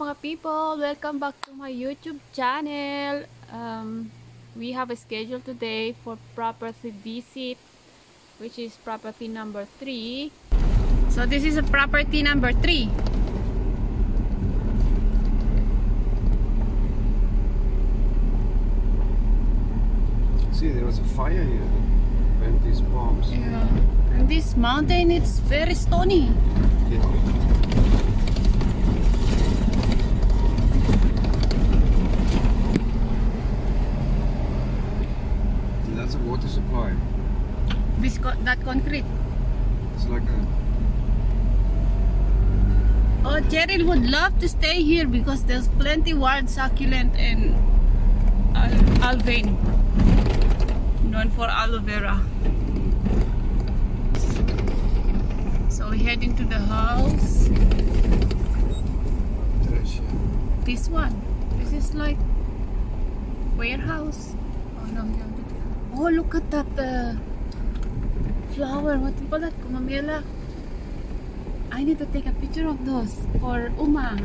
Mga people! Welcome back to my YouTube channel. Um, we have a schedule today for property visit which is property number 3. So this is a property number 3. See, there was a fire here. Burnt these palms. Yeah. And this mountain it's very stony. Yeah. And that's a water supply. This co that concrete. It's like a Oh, Cheryl would love to stay here because there's plenty wild succulent and al alvane. Known for aloe vera. So we head into the house. This one. This is like warehouse. Oh no, yeah. Oh, look at that uh, flower. What do you call that? Gumamela. I need to take a picture of those for Uma.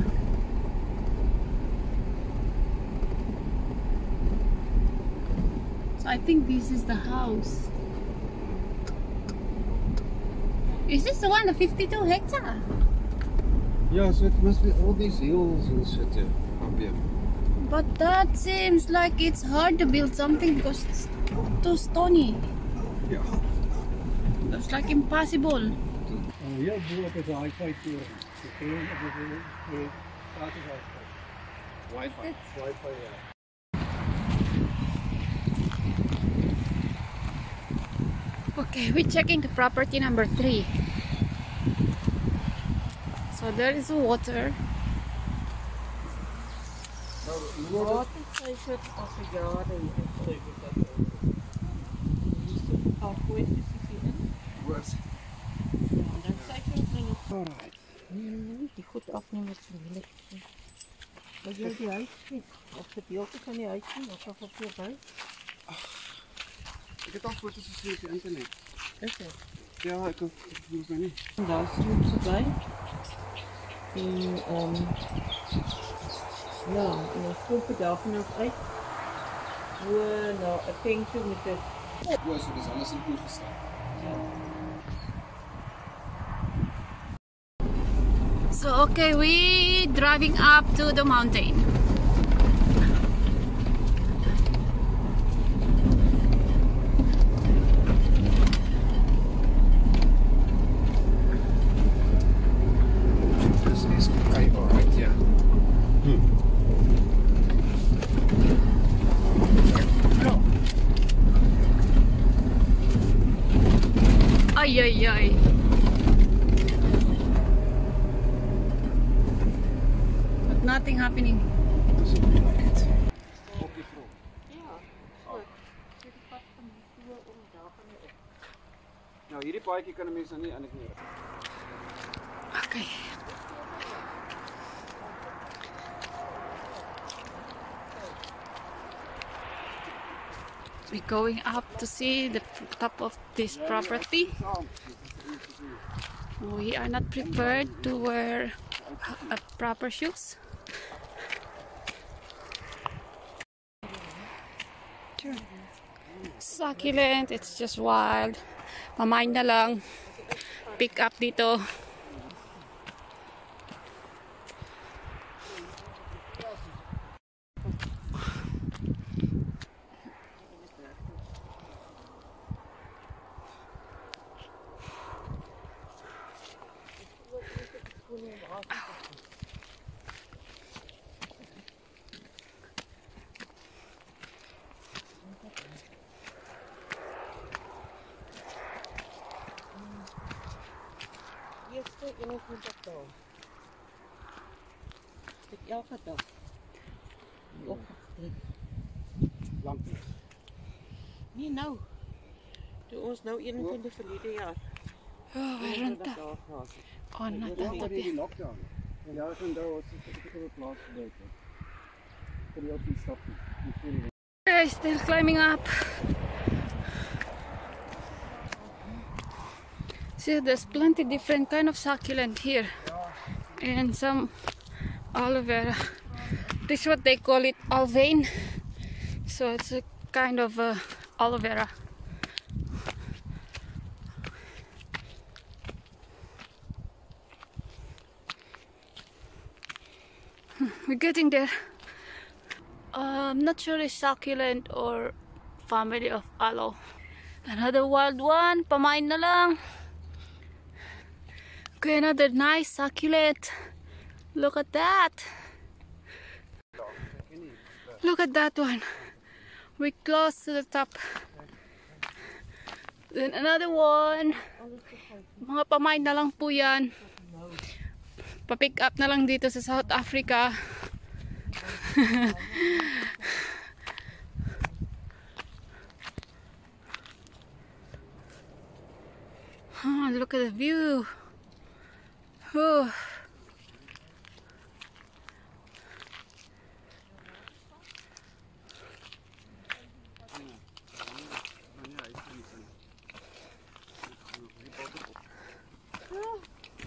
So I think this is the house. Is this the one, the 52 hectare? Yeah, so it must be all these hills and shit. Up here. But that seems like it's hard to build something because it's too stony. Yeah. It's like impossible. Heel boer op de hi-fi-toren. De geen op de de gratis hi-fi. Wi-Fi. Wi-Fi, ja. Okay, we're checking the property number three. So there is water. Wat is sy sit as 'n jare hier sê dit dat al gooi spesifiek in. Worse. Ja, dan sê sy dit nog Alright. nee, nie die goed afneem met so moeilik. Maar jy die huis sien, of dit gedeelte van die huis sien, of of op jou by. Ik heb al foto's gezien op het internet. Is dit? Ja, ik hoef het nog niet. En daar is ook so by. En ehm ja, en ons kom vir daarvan af uit. Hoe eh, nou 'n tank toe met dit. Ja, so is alles in koers gestaan. So okay, we driving up to the mountain. This is okay, alright, yeah. Ay ay ay. But nothing happening. This will be like it. Op die grond. Ja, goed. Dit is pad van hier om daarvan op. Nou, hierdie paadjie kan 'n mens nou nie eintlik meer. Okay. We're going up to see the top of this property. We are not prepared to wear proper shoes. Sure. Succulent, it's just wild. Mamain na lang. Pick up dito. Eerste Dit elke dag. Op. Lampie. Nee nou. Toe ons nou een van die verlede jaar. Oh, een waarom dat dat? daar. Oh, not Ja, that maar up die lockdown. En ja, ek onthou ons het op 'n plaas gebly. Vir die op die stap. Die voel Okay, still climbing up. See, there's plenty different kind of succulent here, and some aloe vera. This is what they call it, alvein. So it's a kind of uh, aloe vera. Hmm, We're getting there. Uh, I'm not sure it's succulent or family of aloe. Another wild one, pamain na lang. Okay, another nice succulent. Look at that. Look at that one. We close to the top. Then another one. Mga pamain na lang po yan. Pa-pick up na lang dito sa South Africa. Oh, look at the view. Oh.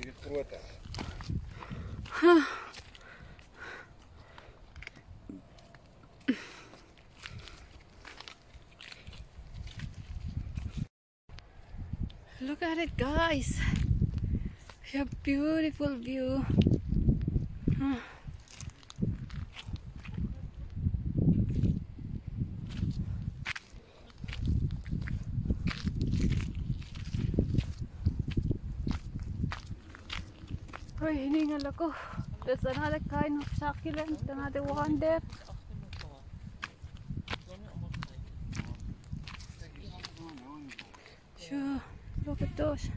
Dit groter. Look at it, guys. A beautiful view. Huh. Hoy, hiningal ako. There's another kind of succulent, another one there. Sure, look at those.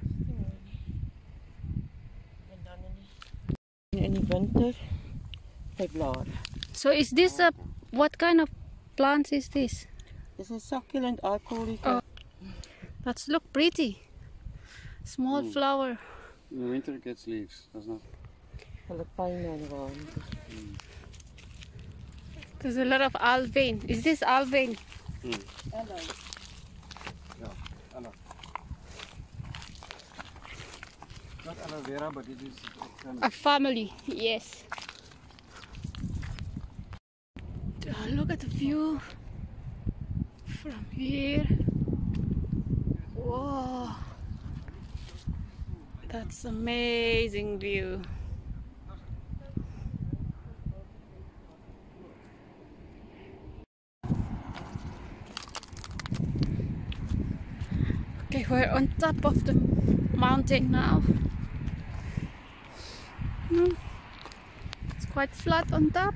In die winter, sy blare. So is this a, what kind of plants is this? Dis 'n succulent, I call it. Oh. That's look pretty. Small hmm. flower. In the winter it gets leaves, does not. Hulle pyne en waan. There's a lot of alvein. Is this alvein? Hmm. Not aloe vera, but it is A family, yes. Ah, look at the view from here. Whoa. That's amazing view. Okay, we're on top of the mountain now. Hmm. It's quite flat on top.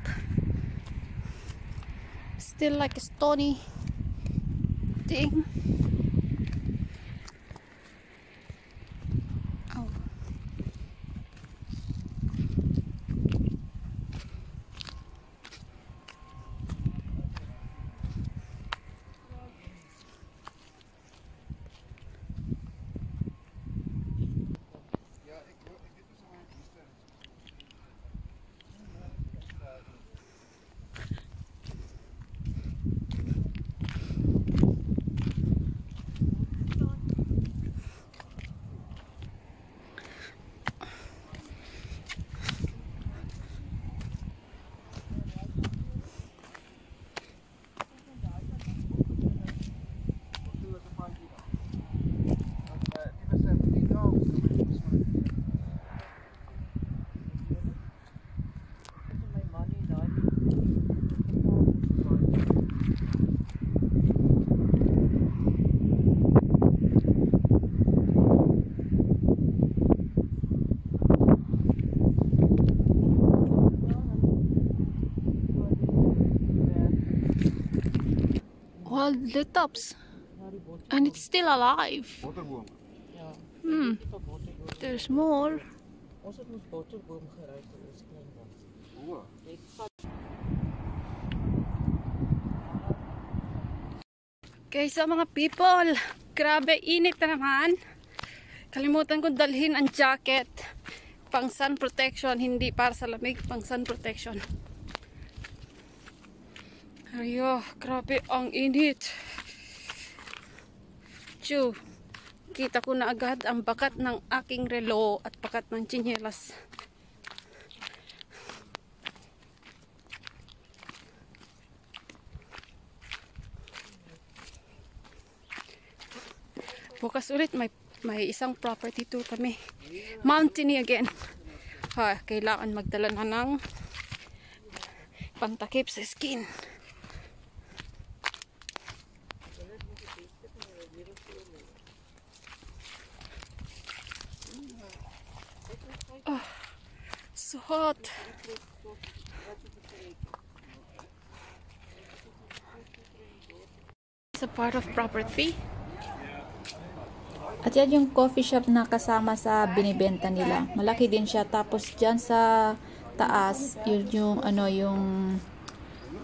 Still like a stony thing. Oh. my money daai. All lit ups. And it's still alive. Waterboom. Ja, Hmm. dit op botterboom. There's more. Ons het ons botterboom gery toe ons klein was. Oh. Ek vat Okay, so mga people, grabe init na naman. Kalimutan ko dalhin ang jacket. Pang sun protection, hindi para sa lamig, pang sun protection. Ayo, grabe ang init. Chu, kita ko na agad ang bakat ng aking relo at bakat ng chinyelas. Bukas ulit may may isang property tour kami. Mountainy again. Ha, kailangan magdala na ng pangtakip sa skin. Hot. It's a part of property. At yan yung coffee shop na kasama sa binibenta nila. Malaki din siya. Tapos dyan sa taas, yun yung ano yung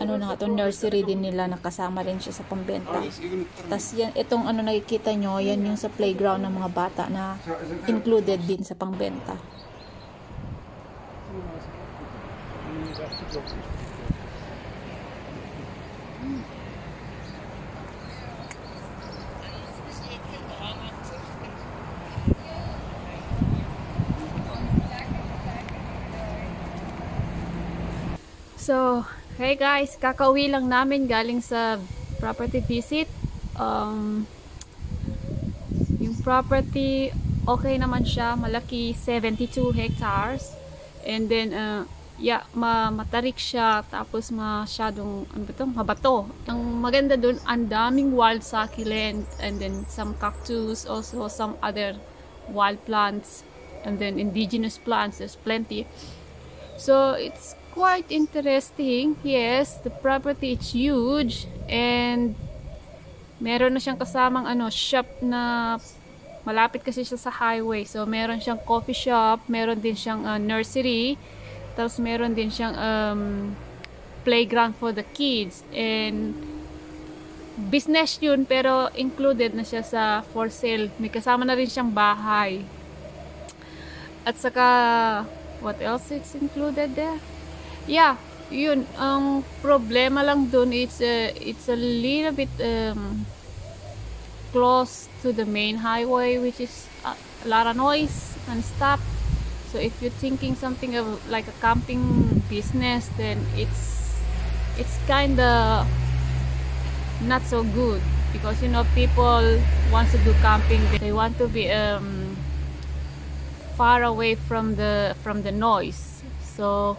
ano na nga nursery din nila nakasama rin siya sa pambenta. Tapos yan, itong ano nakikita nyo, yan yung sa playground ng mga bata na included din sa pangbenta. So, hey guys, kakauwi lang namin galing sa property visit. Um, yung property, okay naman siya, malaki, 72 hectares. And then, uh, yeah, ma matarik siya, tapos masyadong, ano ba to, mabato. Ang maganda dun, ang daming wild succulent, and then some cactus, also some other wild plants, and then indigenous plants, there's plenty. So it's quite interesting. Yes, the property is huge and meron na siyang kasamang ano shop na malapit kasi siya sa highway. So meron siyang coffee shop, meron din siyang uh, nursery, tapos meron din siyang um, playground for the kids and business yun pero included na siya sa for sale. May kasama na rin siyang bahay. At saka what else is included there? Yeah, yun. Ang problema lang dun, it's a, it's a little bit um, close to the main highway, which is a, lot of noise and stuff. So if you're thinking something of like a camping business, then it's it's kind of not so good because you know people want to do camping. They want to be um, far away from the from the noise so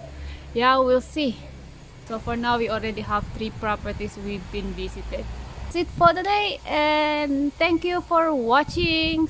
yeah we'll see so for now we already have three properties we've been visited that's it for the day and thank you for watching